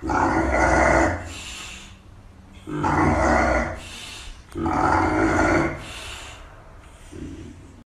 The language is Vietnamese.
Mm-hmm.